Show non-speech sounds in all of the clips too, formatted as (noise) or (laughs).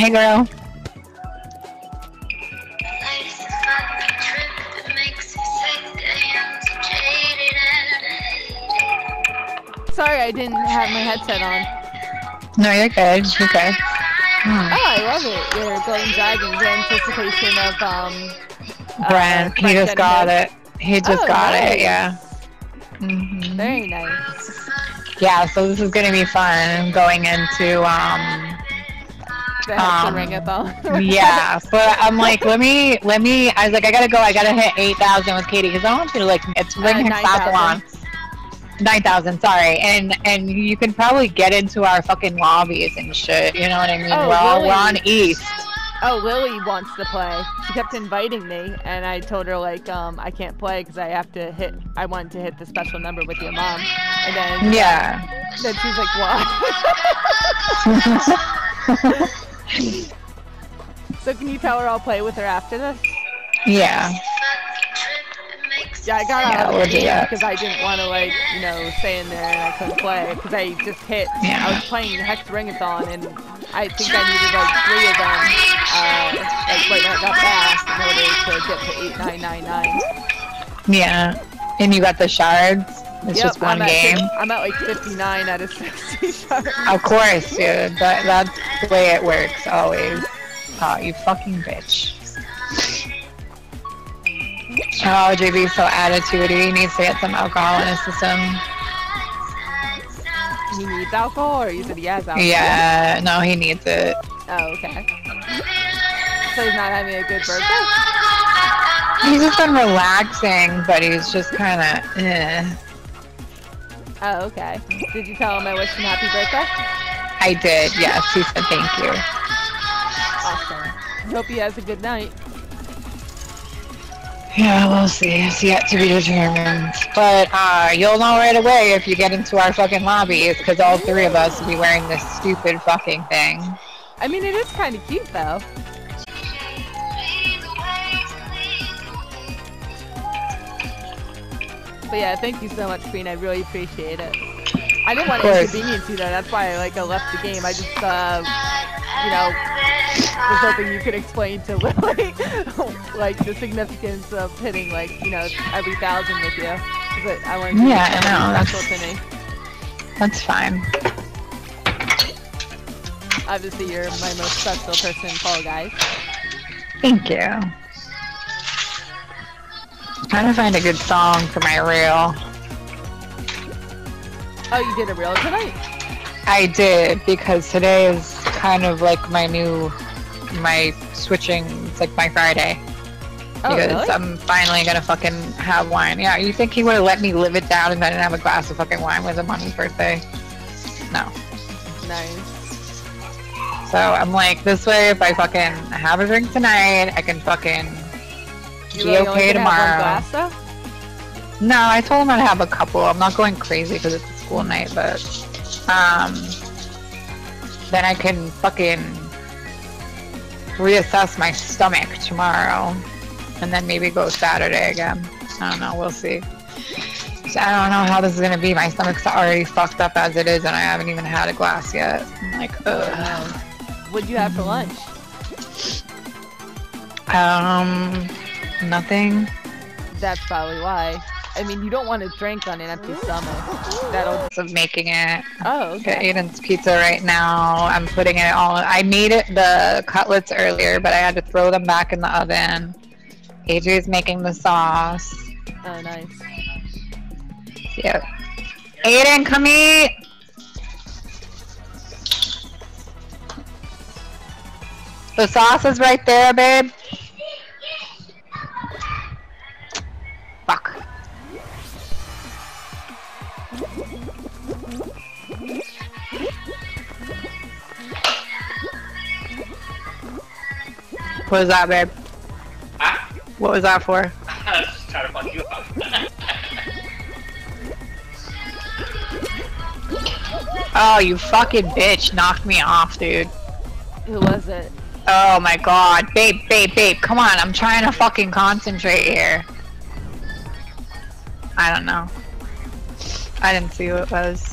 Hey, girl. Sorry, I didn't have my headset on. No, you're good. You're good. Oh, I love it. You're Golden Dragons in anticipation of um. Brent, he just got it. He just Oh, got nice. it. Yeah. hmm Very nice. Yeah. So this is gonna be fun going into um. Um, (laughs) yeah, but I'm like, let me, let me. I was like, I gotta go. I gotta hit eight thousand with Katie because I want you to like. It's ring Uh, hexathlon. 9,000. Nine thousand, sorry, and and you can probably get into our fucking lobbies and shit. You know what I mean? Oh, we're, all, we're on East. Oh, Lily wants to play. She kept inviting me, and I told her like, um, I can't play because I have to hit. I wanted to hit the special number with your mom, and then Yeah. then she's like, what? (laughs) (laughs) so can you tell her I'll play with her after this? yeah. Yeah, I got Yeah, out of the game because I didn't want to like, you know, stay in there and I couldn't play because I just hit. Yeah. I was playing Hex Ringathon and I think I needed like three of them, uh, like right now, that fast in order to get to eight nine nine nine. Yeah. And you got the shards. It's Yep, just one I'm game. fif- I'm at like 59 out of (laughs) 60 shards. Of course, dude. That that's the way it works always. Oh, you fucking bitch. Oh, JB's so attitudey. He needs to get some alcohol in his system. He needs alcohol, or you said he has alcohol? Yeah, no, he needs it. Oh, okay. So he's not having a good birthday? He's just been relaxing, but he's just kind of. Eh. Oh, okay. Did you tell him I wished him happy birthday? I did, yes. He said thank you. Awesome. Hope he has a good night. Yeah, we'll see. It's yet to be determined. But uh, you'll know right away if you get into our fucking lobbies, because all three of us will be wearing this stupid fucking thing. I mean, it is kind of cute, though. But yeah, thank you so much, Queen. I really appreciate it. I didn't want to inconvenience you, though. That's why I like I left the game. I just, uh, you know, was hoping you could explain to Lily (laughs) like the significance of hitting like you know every thousand with you. I I wanted you Yeah, I know special to me. That's fine. Obviously, you're my most special person in Fall Guys. Thank you. Trying to find a good song for my reel. Oh, you did a reel tonight? I did because today is kind of like my new, my switching. It's like my Friday Oh, because really? I'm finally gonna fucking have wine. Yeah, you think he would have let me live it down and then have a glass of fucking wine with him on his birthday? No. Nice. So I'm like, this way, if I fucking have a drink tonight, I can fucking You be really okay tomorrow. Glass. No, I told him I'd have a couple. I'm not going crazy because it's a school night, but um, then I can fucking reassess my stomach tomorrow, and then maybe go Saturday again. I don't know. We'll see. So I don't know how this is gonna be. My stomach's already fucked up as it is, and I haven't even had a glass yet. I'm like, ugh. What'd you have for lunch? Um, nothing. That's probably why. I mean, you don't want to drink on an empty stomach. That'll. Of making it. Oh, okay. Aiden's pizza right now. I'm putting it all. I made it the cutlets earlier, but I had to throw them back in the oven. AJ's making the sauce. Oh, nice. Yep. Aiden, come eat. The sauce is right there, babe. What was that, babe? Ah, What was that for? (laughs) I was just trying to fuck you up. (laughs) Oh, you fucking bitch knocked me off, dude. Who was it? Oh my god. Babe, babe, babe, come on. I'm trying to fucking concentrate here. I don't know. I didn't see who it was.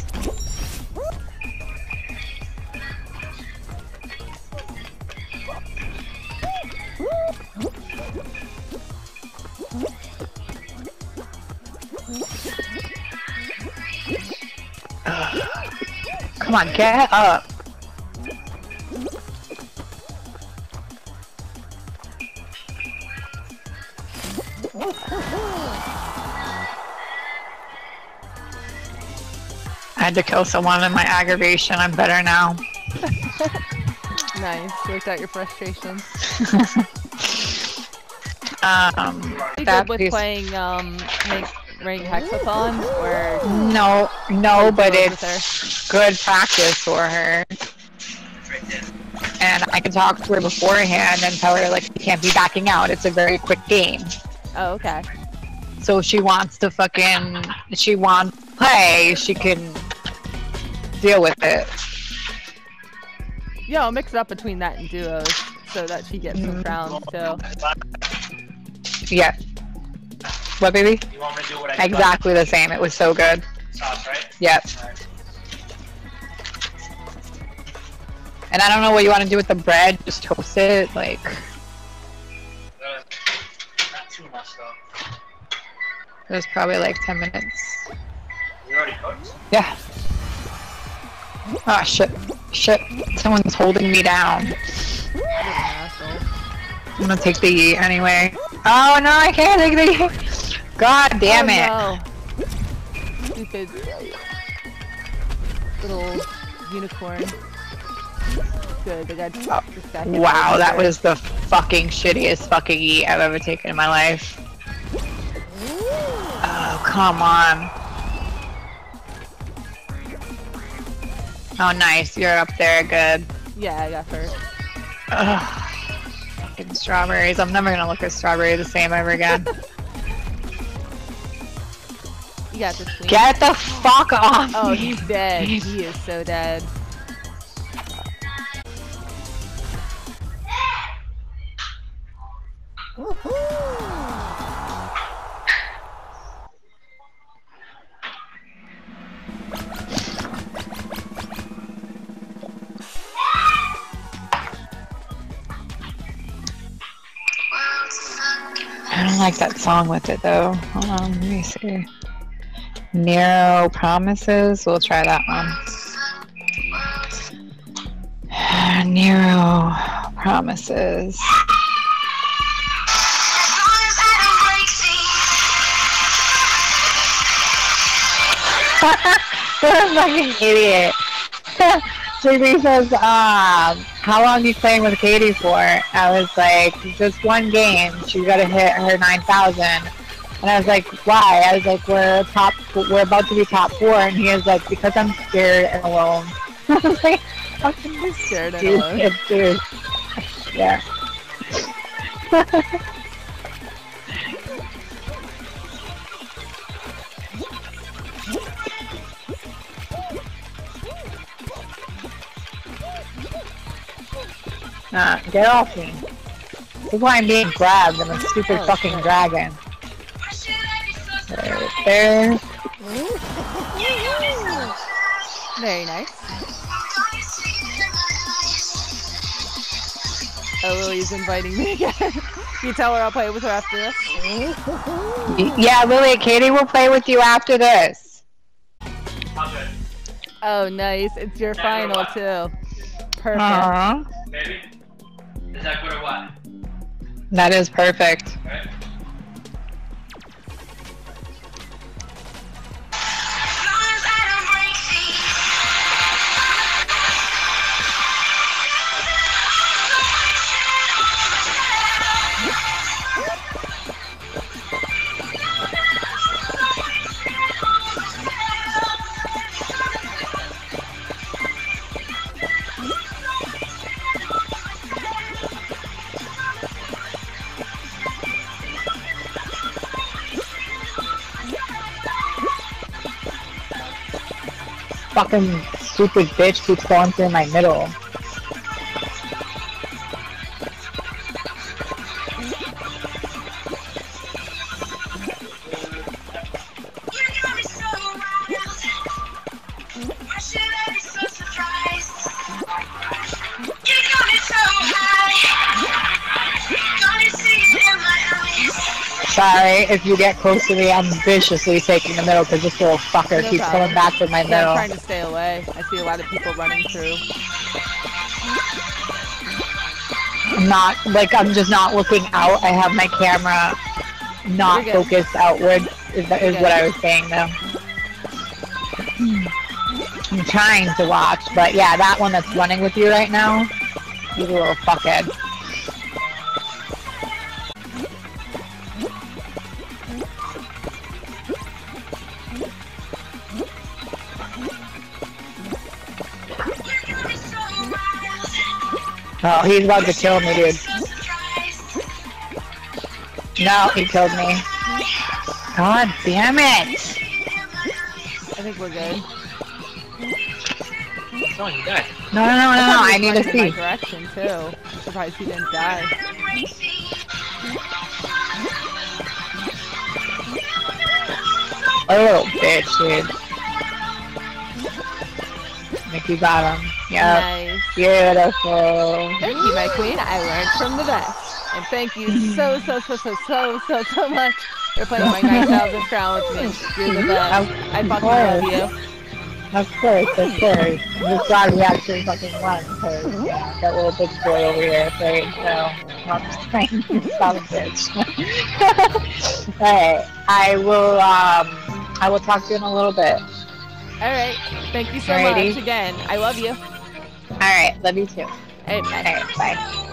Come on, get up. I had to kill someone in my aggravation. I'm better now. (laughs) Nice. Worked out your frustration. (laughs) um, You good with piece- playing um rank hexathon or No, no, but it's good practice for her. And I can talk to her beforehand and tell her like she can't be backing out. It's a very quick game. Oh, okay. So she wants to fucking, she wants play, she can deal with it. Yeah, I'll mix it up between that and duos so that she gets some mm-hmm. rounds too. Yeah. What, baby? You want me to do what I Exactly the same. It was so good. Sauce, right? Yep. Alright. And I don't know what you want to do with the bread. Just toast it, like. Uh, Not too much though. It was probably like 10 minutes. We already cooked. Yeah. Ah, shit. Shit. Someone's holding me down. What an asshole. I'm gonna take the yeet anyway. Oh no, I can't take the yeet. God oh, damn it. Oh, no. Stupid little unicorn. Good, oh, the just got hit by Wow, a that was the fucking shittiest fucking yeet I've ever taken in my life. Oh, come on. Oh, nice. You're up there. Good. Yeah, I got first. Ugh. Fucking strawberries. I'm never gonna look at strawberry the same ever again. (laughs) You got this. Get the fuck off Oh, me. he's dead. He is so dead. I don't like that song with it though. Hold on, let me see. Nero Promises. We'll try that one. (sighs) Nero Promises. (laughs) What a fucking idiot. (laughs) JB says, um, how long you playing with Katie for? I was like, just one game. She got to hit her 9,000. And I was like, why? I was like, we're top, we're about to be top four. And he was like, because I'm scared and alone. (laughs) I was like, fucking Scared and alone. dude. Yeah. (laughs) Nah, get off me. This is why I'm being grabbed. I'm a stupid Oh, fucking shit. dragon. Right (laughs) there. Very nice. Oh, Lily's inviting me again. (laughs) you tell her I'll play with her after this? Yeah, Lily, Katie will play with you after this. How's? Oh, nice. It's your final, what? too. Perfect. Aww. Baby? Is that good or what? That is perfect. Fucking stupid bitch keeps going through my middle. Sorry, if you get close to me, I'm viciously taking the middle because this little fucker No keeps problem. coming back with my Yeah, I'm middle. trying to stay away. I see a lot of people running through. I'm not like I'm just not looking out. I have my camera not focused outward. Is, that, is what. I was saying though. I'm trying to watch, but yeah, that one that's running with you right now, he's a little fuckhead. Oh, he's about to kill me, dude. No, he killed me. God damn it! I think we're good. Oh, you died. No, no, no, no, no, I need to running my see. direction too. Surprised he didn't die. Oh, bitch, dude. I think you got him. Yep. Nice. Beautiful. Thank you, my queen. I learned from the best. And thank you so, so, so, so, so, so, so much for playing my 9,000th round with me. You're the best. Of I fucking love you. Of course, of course. I'm just glad we actually fucking won, because, yeah, that little bitch boy over here afraid, so, I'm just playing you son of a bitch. (laughs) Alright, I will, um, I will talk to you in a little bit. Alright. Thank you so Alrighty. much again. I love you. Alright, love you too. Alright, bye. Bye.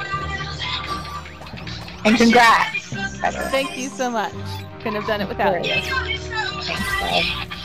And congrats, by the way. Thank you so much. Couldn't have done it without you. Thanks.